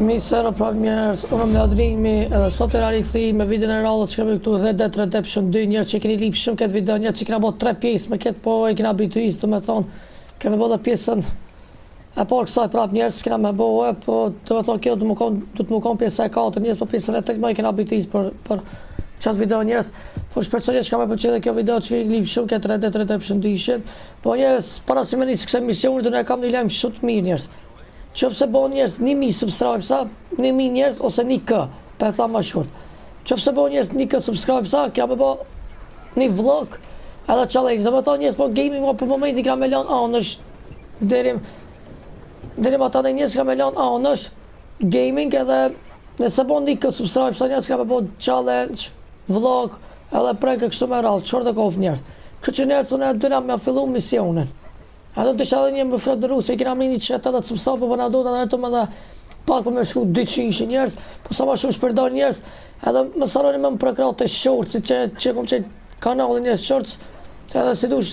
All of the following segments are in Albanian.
Mirë se erdhët prapë njerëz, unë më nëdrimi edhe sot jena rikthy me videon e radhës që kemi këtu Red Dead Redemption dy njerëz që keni lyp shumë këtë video njerëz që kena bo tre pjesë me këtë po e kena bitis domethonë kemi bo dhe pjesën E parë kësaj prap njerëz s'kena me bo e, po domethonë kjo do me konë, do me konë pjesa e katërt njerëz, po pjesën e tretë e kena bitis për, për qatë video njerëz, po shpresoj që ka me ju pëlqy dhe kjo video që e lypni shumë këtë Red Dead Redemption, po njerëz, para se me nisë këse misionit, unë e kam një lajm shumë të mirë njerëz, që nëse boj njerëz një mijë subscribersa, një mijë njerëz ose një K, po e thom ma shkurt, që nëse boj njerëz një K subscribersa, kam me bo një vlog, edhe challenge, domethonë njerëz po gaming, po për momentin kam me lanë anash, Deri Deri atëherë njerëz s'kam me lanë anash Gaming edhe Nëse boj një K subscribersa njerëz kam me bo challenge Vlog Edhe prank e kështu me radhë Qërë dhe kofë njerëz Këtë që njerëz në e dyna me fillu misionin A do të isha dhe një më fëtë dërru Se i kina mini që të dhe të subscribe Po përna do të dhe të më dhe Pak për me shku 200 njerëz Po sa ma shumë shpërndani njerëz Edhe mos harroni me më përkrah te shorts Që që kom që kanalin njerëz shorts Edhe si dush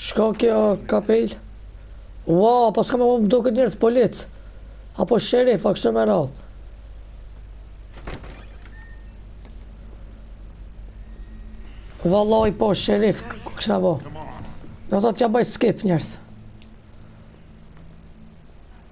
Shka kjo kapelë? Ua, paska, më duket njerëz polic. Apo sheriff, a kështu me radhë. Valla, po, sheriff, kështu në bo. Në të t'ja baj skip njerëz.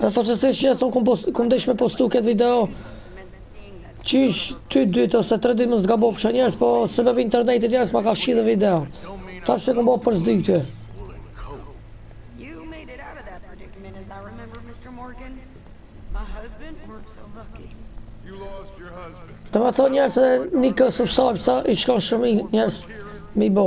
Dhe sa që se që jesë, unë kom desh me postu këtë video, qysh dy ditë ose tre ditë më s'ka bo fësha njerëz, po se me vinë interneti njerëz ma ka fshi dhe video. Tash e kom bo për s'dyti këtë. Domethonë njerëz e një K subscribersa i shkon shumë njerëz me i bo.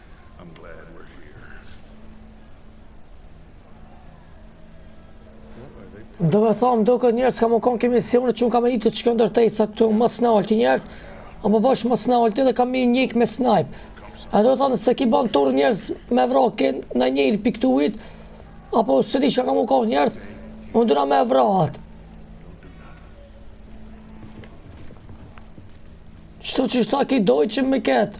I'm glad we're here. Domethonë, duket njerëz ka me konë ky misioni që unë kam me i të që këndër të i sa këtu ma s'nalti njerëz, a më bësh ma s'nalti dhe kam me i njëk me snajper. A domethonë, se ki banë tërë njerëz me vrakin në njëri piktuit, apo s'e di çka me konë njerëz, unë dëna me vratë. Qëto që shta ki dojë që më ketë?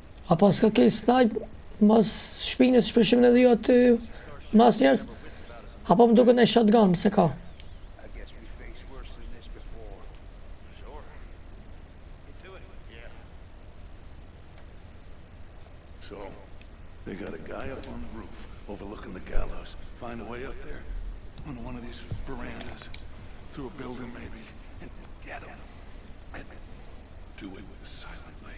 Apo s'ka ky snajp, mas shpinës që po shihim edhe jo aty, mas njerëz, a po më duket naj shotgun, se ka. So, they got a guy up on the roof, overlooking the gallows. Find a way up there, on one of these verandas, through a building maybe, and get him. And do it silently.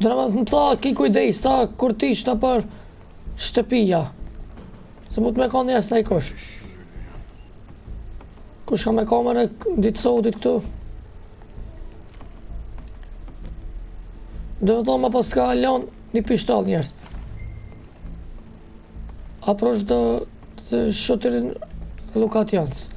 Drama më tha, ki kujdej, sta kur ti shta për shtëpia. Se mund të me ka një asë nëjë kush. Kush ka me ka më në ditë sotit këtu. Dhe më tha, ma pas ka alon një pishtall njërës. Aprosh dhe shëtërin lukat jansë.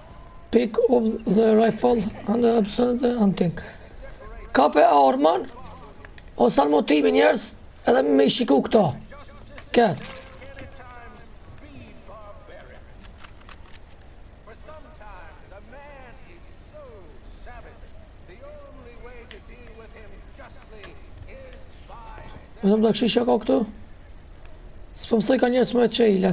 Pick up the rifle and the absent hunting. Kape armën, o sërë motivi njerëz, edhe me i shiku këto. Këtë. Domethënë kështu që ka këtu Së pëmësoj ka njerëz me e qejle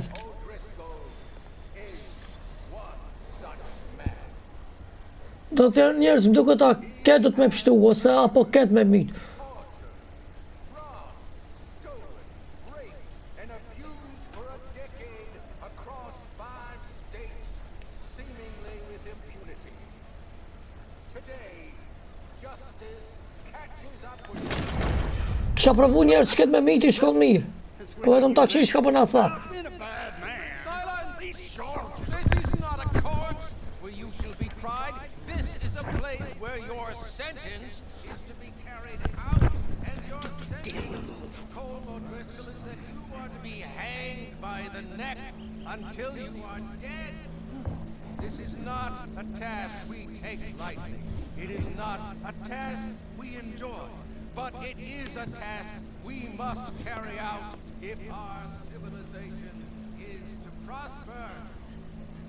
Domethënë njerëz më duket a këtë duhet me pshtu, ose apo këtë me mytë. Kisha provu njerëz këtë me mytë shkon mirë Po vetëm ta kqyr çka po na tha This is a place where your sentence is to be carried out, and your sentence, is that you are to be hanged by the neck until you are dead. This is not a task we take lightly. It is not a task we enjoy, but it is a task we must carry out if our civilization is to prosper.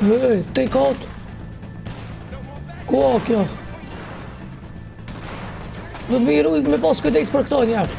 Hey, take out! Ku o kjo? Duhet me u ru me pas kujdes për këto njerëz.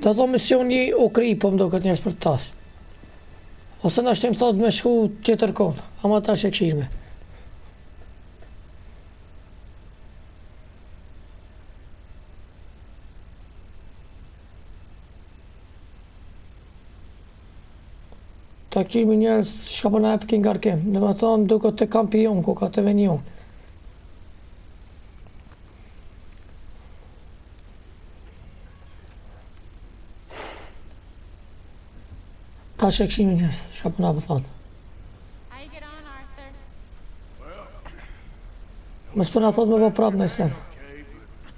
Domethënë misioni u kry, po më doket njerëz për tash. Ose na shtin thot me shku tjetër konë, ama ta shohim. Ta kqyrim njerëz çka po na jep ngarkim, domethënë duke të kampion ku ka të vjen ju. Tash shihemi njerëz, çka po na po thonë. Më s'po na thotë me po prapë në senë.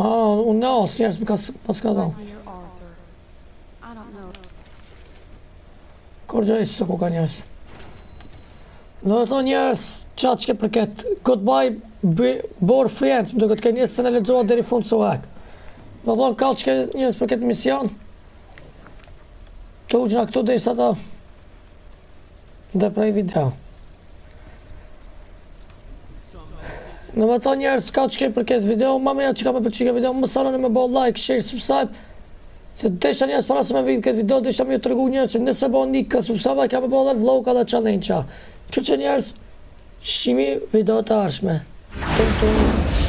Ah, oh, no, serious because Pascal down. I don't know. Kur gjë ishte ku ka njerëz. Domethënë njerëz qaq ke për kët goodbye be bor friends, domethënë njerëz se na lexuan deri fund së vak. Domethënë kaq ke njerëz për kët mision. T'u gjana këtu deri sa ta Ndërprej video. Domethënë njerëz kaq ke për këtë video, nëse ju ka pëlqy kjo video, mos harroni me bo like, share, subscribe. Se të desha njerës para se me përfundu këtë video, desha me ju tregu njerëz që nëse bo njëqind subscribe, kam me bo edhe vlog dhe challenge-a. Kështu që njerëz, shihemi videon e ardhshme. Tum tum.